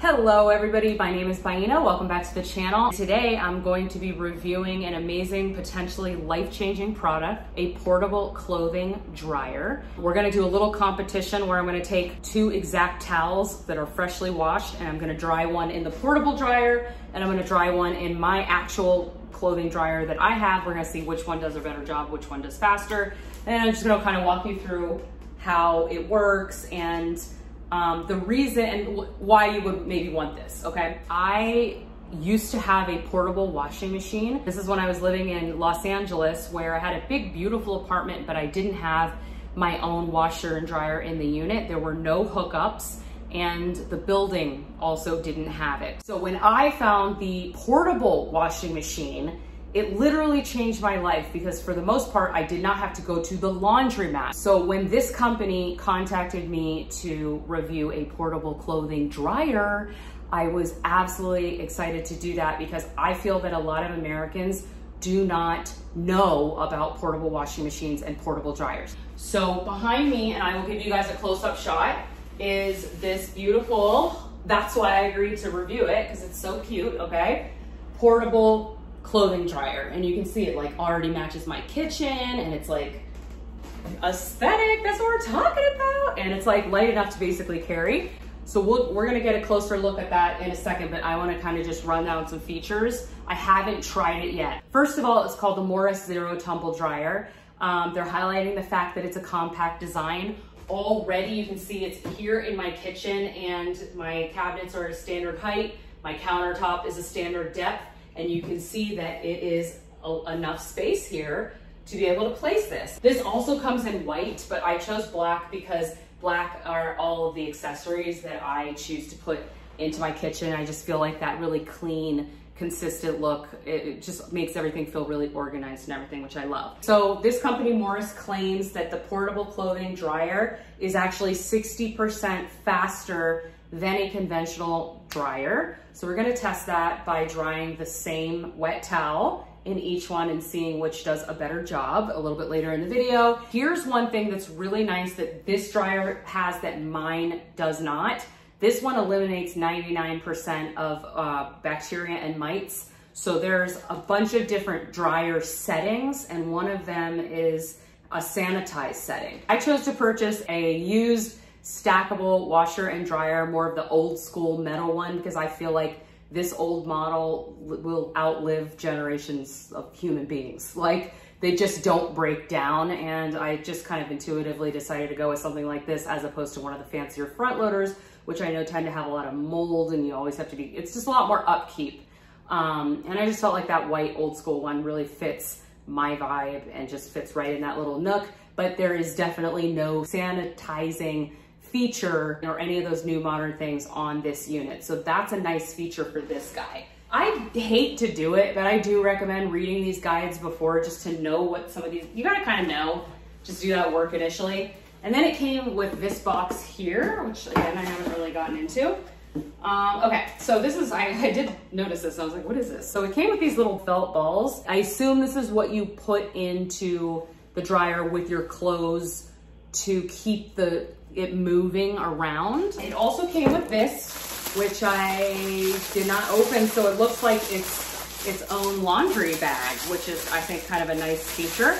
Hello everybody, my name is Baiyina. Welcome back to the channel. Today I'm going to be reviewing an amazing, potentially life-changing product, a portable clothing dryer. We're gonna do a little competition where I'm gonna take two exact towels that are freshly washed and I'm gonna dry one in the portable dryer and I'm gonna dry one in my actual clothing dryer that I have. We're gonna see which one does a better job, which one does faster. And I'm just gonna kind of walk you through how it works and um, the reason and why you would maybe want this, okay? I used to have a portable washing machine. This is when I was living in Los Angeles where I had a big, beautiful apartment, but I didn't have my own washer and dryer in the unit. There were no hookups and the building also didn't have it. So when I found the portable washing machine, it literally changed my life because for the most part, I did not have to go to the laundromat. So when this company contacted me to review a portable clothing dryer, I was absolutely excited to do that because I feel that a lot of Americans do not know about portable washing machines and portable dryers. So behind me, and I will give you guys a close-up shot, is this beautiful, that's why I agreed to review it because it's so cute, okay? Portable clothing dryer and you can see it like already matches my kitchen and it's like aesthetic that's what we're talking about and it's like light enough to basically carry. So we we are gonna get a closer look at that in a second but I want to kind of just run down some features. I haven't tried it yet. First of all it's called the Morus Zero Tumble Dryer. Um, they're highlighting the fact that it's a compact design. Already you can see it's here in my kitchen and my cabinets are a standard height. My countertop is a standard depth and you can see that it is a, enough space here to be able to place this. This also comes in white, but I chose black because black are all of the accessories that I choose to put into my kitchen. I just feel like that really clean, consistent look, it, it just makes everything feel really organized and everything, which I love. So this company, Morus, claims that the portable clothing dryer is actually 60% faster than a conventional dryer. So we're gonna test that by drying the same wet towel in each one and seeing which does a better job a little bit later in the video. Here's one thing that's really nice that this dryer has that mine does not. This one eliminates 99% of uh, bacteria and mites. So there's a bunch of different dryer settings and one of them is a sanitized setting. I chose to purchase a used stackable washer and dryer, more of the old school metal one, because I feel like this old model will outlive generations of human beings. Like they just don't break down. And I just kind of intuitively decided to go with something like this as opposed to one of the fancier front loaders, which I know tend to have a lot of mold and you always have to be, it's just a lot more upkeep. Um, and I just felt like that white old school one really fits my vibe and just fits right in that little nook. But there is definitely no sanitizing feature or any of those new modern things on this unit. So that's a nice feature for this guy. I hate to do it, but I do recommend reading these guides before just to know what some of these, you gotta kind of know, just do that work initially. And then it came with this box here, which again, I haven't really gotten into. Um, okay, so this is, I, I did notice this. I was like, what is this? So it came with these little felt balls. I assume this is what you put into the dryer with your clothes to keep the it moving around. It also came with this, which I did not open, so it looks like it's its own laundry bag, which is, I think, kind of a nice feature.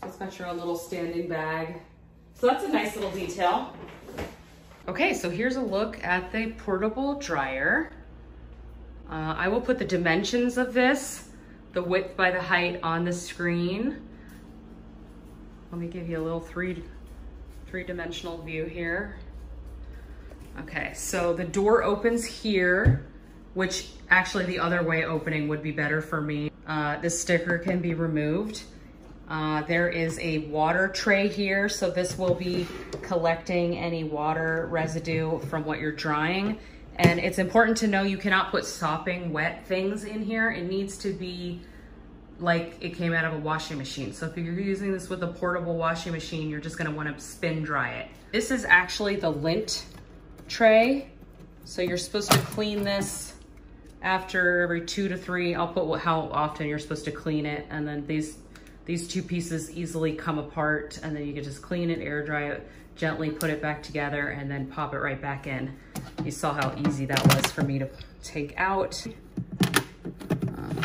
So it's got your own little standing bag. So that's a nice little detail. Okay, so here's a look at the portable dryer. Uh, I will put the dimensions of this, the width by the height on the screen. Let me give you a little three three-dimensional view here. Okay, so the door opens here, which actually the other way opening would be better for me. Uh, this sticker can be removed. Uh, there is a water tray here, so this will be collecting any water residue from what you're drying. And it's important to know you cannot put sopping wet things in here. It needs to be like it came out of a washing machine. So if you're using this with a portable washing machine, you're just gonna wanna spin dry it. This is actually the lint tray. So you're supposed to clean this after every two to three. I'll put how often you're supposed to clean it. And then these, these two pieces easily come apart and then you can just clean it, air dry it. gently put it back together and then pop it right back in. You saw how easy that was for me to take out. Um,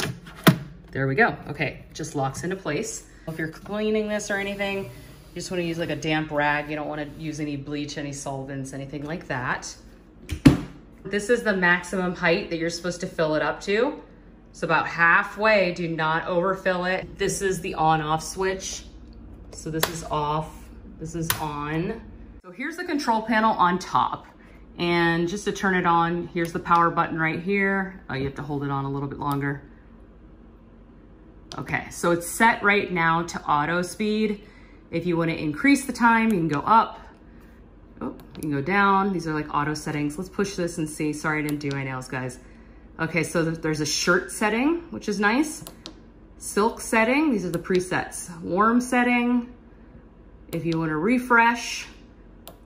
there we go. Okay, just locks into place. If you're cleaning this or anything, you just wanna use like a damp rag. You don't wanna use any bleach, any solvents, anything like that. This is the maximum height that you're supposed to fill it up to. So about halfway, do not overfill it. This is the on off switch. So this is off, this is on. So here's the control panel on top. And just to turn it on, here's the power button right here. Oh, you have to hold it on a little bit longer. Okay, so it's set right now to auto speed. If you wanna increase the time, you can go up. Oh, you can go down. These are like auto settings. Let's push this and see. Sorry, I didn't do my nails, guys. Okay, so there's a shirt setting, which is nice. Silk setting, these are the presets. Warm setting, if you wanna refresh.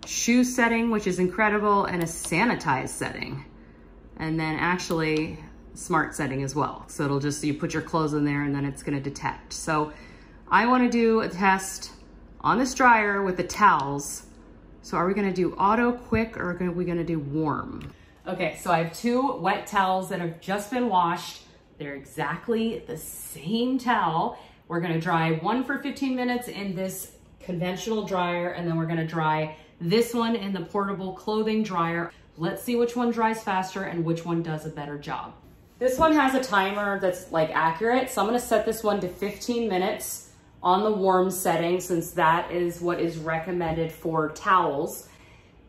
Shoe setting, which is incredible, and a sanitize setting. And then actually smart setting as well. So it'll just, you put your clothes in there and then it's gonna detect. So I wanna do a test on this dryer with the towels. So are we gonna do auto quick or are we gonna do warm? Okay, so I have two wet towels that have just been washed. They're exactly the same towel. We're gonna dry one for 15 minutes in this conventional dryer, and then we're gonna dry this one in the portable clothing dryer. Let's see which one dries faster and which one does a better job. This one has a timer that's like accurate, so I'm gonna set this one to 15 minutes on the warm setting since that is what is recommended for towels.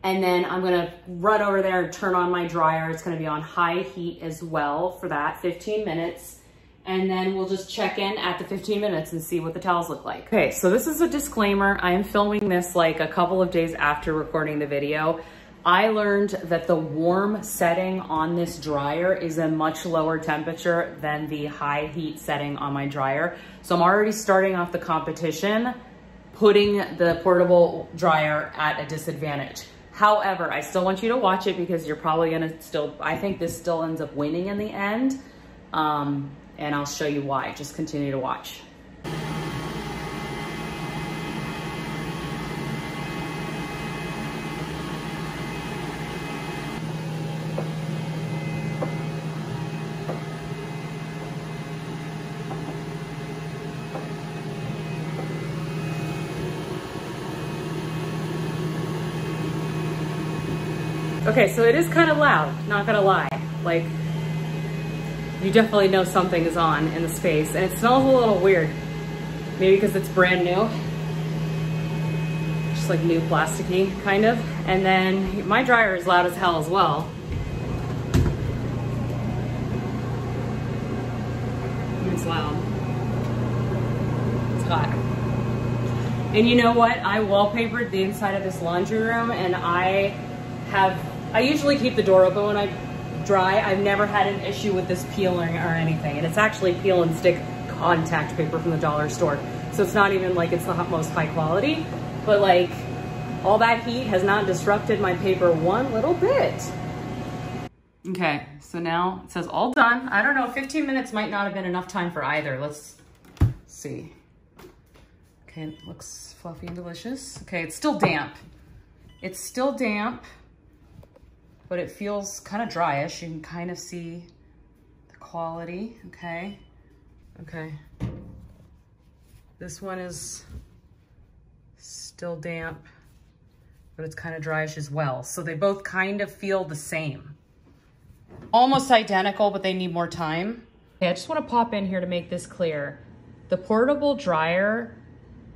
And then I'm gonna run over there and turn on my dryer. It's gonna be on high heat as well for that 15 minutes. And then we'll just check in at the 15 minutes and see what the towels look like. Okay, so this is a disclaimer. I am filming this like a couple of days after recording the video. I learned that the warm setting on this dryer is a much lower temperature than the high heat setting on my dryer. So I'm already starting off the competition, putting the portable dryer at a disadvantage. However, I still want you to watch it because you're probably gonna still, I think this still ends up winning in the end. Um, and I'll show you why. Just continue to watch. Okay, so it is kind of loud, not gonna lie. Like, you definitely know something is on in the space and it smells a little weird. Maybe because it's brand new. Just like new plasticky, kind of. And then my dryer is loud as hell as well. It's loud. It's hot. And you know what? I wallpapered the inside of this laundry room and I have I usually keep the door open when I dry. I've never had an issue with this peeling or anything. And it's actually peel and stick contact paper from the dollar store. So it's not even like it's the most high quality, but like all that heat has not disrupted my paper one little bit. Okay, so now it says all done. I don't know, 15 minutes might not have been enough time for either. Let's see. Okay, looks fluffy and delicious. Okay, it's still damp. It's still damp but it feels kind of dryish. You can kind of see the quality, okay? Okay. This one is still damp, but it's kind of dryish as well. So they both kind of feel the same. Almost identical, but they need more time. Okay, I just want to pop in here to make this clear. The portable dryer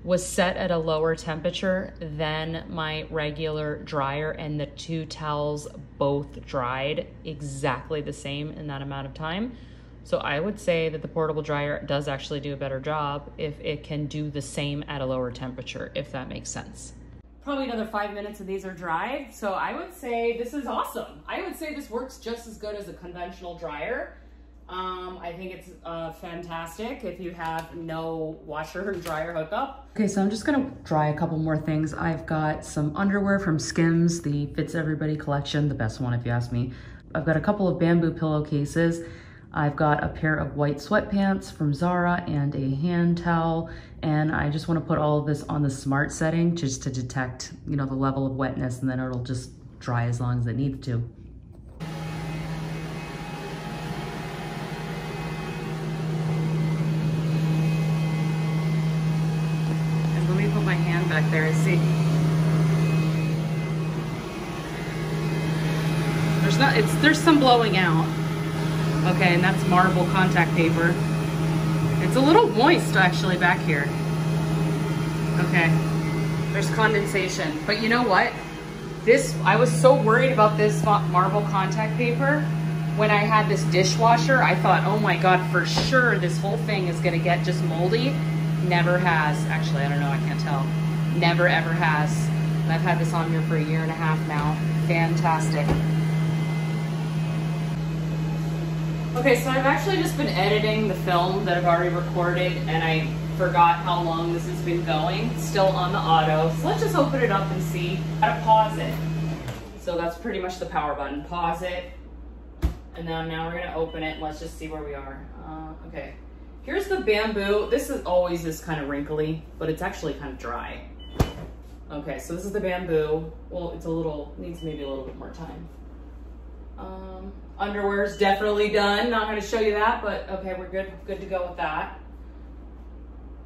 was set at a lower temperature than my regular dryer and the two towels both dried exactly the same in that amount of time. So I would say that the portable dryer does actually do a better job if it can do the same at a lower temperature, if that makes sense. Probably another five minutes of these are dried. So I would say this is awesome. I would say this works just as good as a conventional dryer. Um, I think it's uh, fantastic if you have no washer and dryer hookup. Okay, so I'm just gonna dry a couple more things. I've got some underwear from Skims, the Fits Everybody collection, the best one if you ask me. I've got a couple of bamboo pillowcases. I've got a pair of white sweatpants from Zara and a hand towel. And I just wanna put all of this on the smart setting just to detect, you know, the level of wetness and then it'll just dry as long as it needs to. And let me put my hand back there and see. There's some blowing out. Okay, and that's marble contact paper. It's a little moist actually back here. Okay, there's condensation. But you know what? This, I was so worried about this marble contact paper. When I had this dishwasher, I thought, oh my God, for sure this whole thing is gonna get just moldy. Never has. Actually, I don't know, I can't tell. Never ever has. And I've had this on here for a year and a half now. Fantastic. Okay, so I've actually just been editing the film that I've already recorded and I forgot how long this has been going. still on the auto. So let's just open it up and see how to pause it. So that's pretty much the power button. Pause it. And then now we're gonna open it. Let's just see where we are. Uh, okay. Here's the bamboo. This is always this kind of wrinkly, but it's actually kind of dry. Okay, so this is the bamboo. Well, it's a little, needs maybe a little bit more time. Um, underwear is definitely done. Not going to show you that, but okay, we're good. Good to go with that.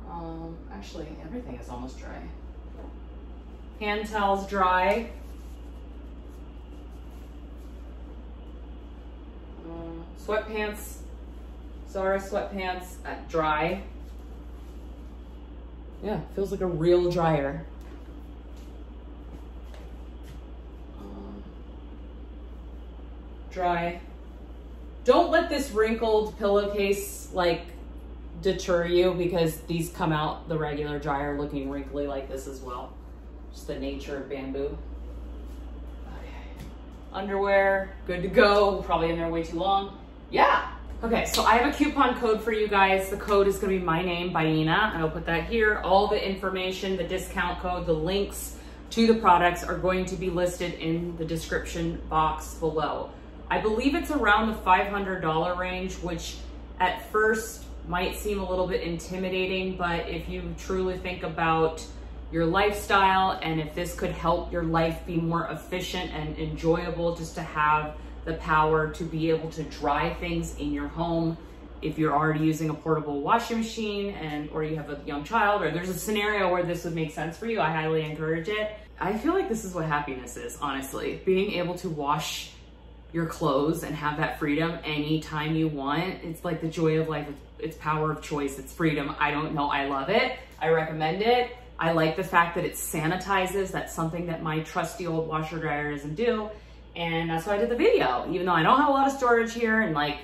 Um, actually, everything is almost dry. Hand towels dry. Uh, sweatpants, Zara sweatpants uh, dry. Yeah, feels like a real dryer. Dry. Don't let this wrinkled pillowcase like deter you because these come out the regular dryer looking wrinkly like this as well. Just the nature of bamboo. Okay. Underwear, good to go. Probably in there way too long. Yeah. Okay, so I have a coupon code for you guys. The code is gonna be my name, Baiyina. I'll put that here. All the information, the discount code, the links to the products are going to be listed in the description box below. I believe it's around the $500 range, which at first might seem a little bit intimidating, but if you truly think about your lifestyle and if this could help your life be more efficient and enjoyable just to have the power to be able to dry things in your home if you're already using a portable washing machine and or you have a young child or there's a scenario where this would make sense for you, I highly encourage it. I feel like this is what happiness is, honestly. Being able to wash your clothes and have that freedom anytime you want. It's like the joy of life. It's, power of choice. It's freedom. I don't know. I love it. I recommend it. I like the fact that it sanitizes. That's something that my trusty old washer dryer doesn't do. And that's why I did the video. Even though I don't have a lot of storage here and like,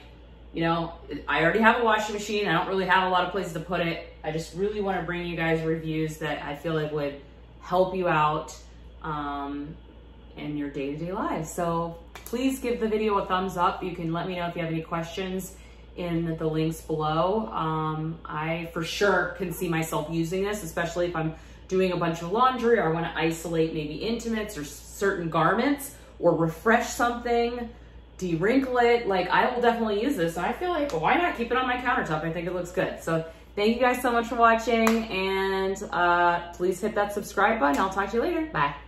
you know, I already have a washing machine. I don't really have a lot of places to put it. I just really want to bring you guys reviews that I feel like would help you out. Um, in your day-to-day -day lives. So please give the video a thumbs up. You can let me know if you have any questions in the links below. Um, I for sure can see myself using this, especially if I'm doing a bunch of laundry or I wanna isolate maybe intimates or certain garments or refresh something, de-wrinkle it. Like I will definitely use this. And I feel like, well, why not keep it on my countertop? I think it looks good. So thank you guys so much for watching and uh, please hit that subscribe button. I'll talk to you later. Bye.